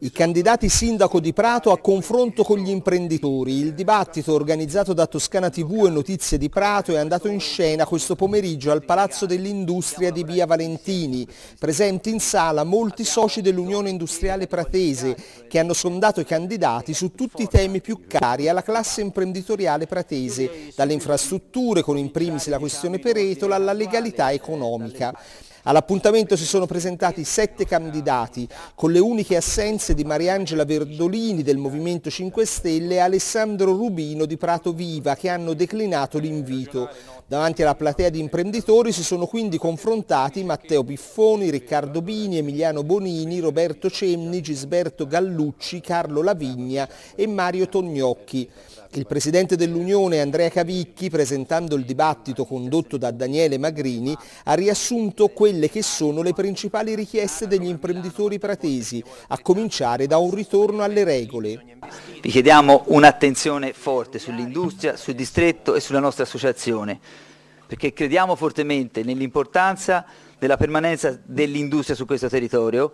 I candidati sindaco di Prato a confronto con gli imprenditori. Il dibattito organizzato da Toscana TV e Notizie di Prato è andato in scena questo pomeriggio al Palazzo dell'Industria di Via Valentini. Presenti in sala molti soci dell'Unione Industriale Pratese che hanno sondato i candidati su tutti i temi più cari alla classe imprenditoriale pratese, dalle infrastrutture con in primis la questione Peretola alla legalità economica. All'appuntamento si sono presentati sette candidati, con le uniche assenze di Mariangela Verdolini del Movimento 5 Stelle e Alessandro Rubino di Prato Viva che hanno declinato l'invito. Davanti alla platea di imprenditori si sono quindi confrontati Matteo Biffoni, Riccardo Bini, Emiliano Bonini, Roberto Cemni, Gisberto Gallucci, Carlo Lavigna e Mario Tognocchi. Il presidente dell'Unione Andrea Cavicchi, presentando il dibattito condotto da Daniele Magrini, ha riassunto quelle che sono le principali richieste degli imprenditori pratesi, a cominciare da un ritorno alle regole. Vi chiediamo un'attenzione forte sull'industria, sul distretto e sulla nostra associazione, perché crediamo fortemente nell'importanza della permanenza dell'industria su questo territorio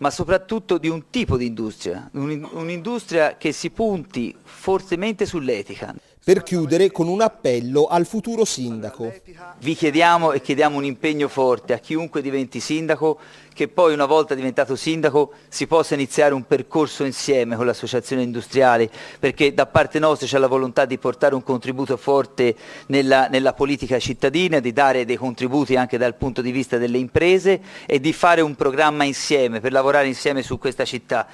ma soprattutto di un tipo di industria, un'industria che si punti fortemente sull'etica. Per chiudere con un appello al futuro sindaco. Vi chiediamo e chiediamo un impegno forte a chiunque diventi sindaco che poi una volta diventato sindaco si possa iniziare un percorso insieme con l'associazione industriale perché da parte nostra c'è la volontà di portare un contributo forte nella, nella politica cittadina, di dare dei contributi anche dal punto di vista delle imprese e di fare un programma insieme per lavorare insieme su questa città.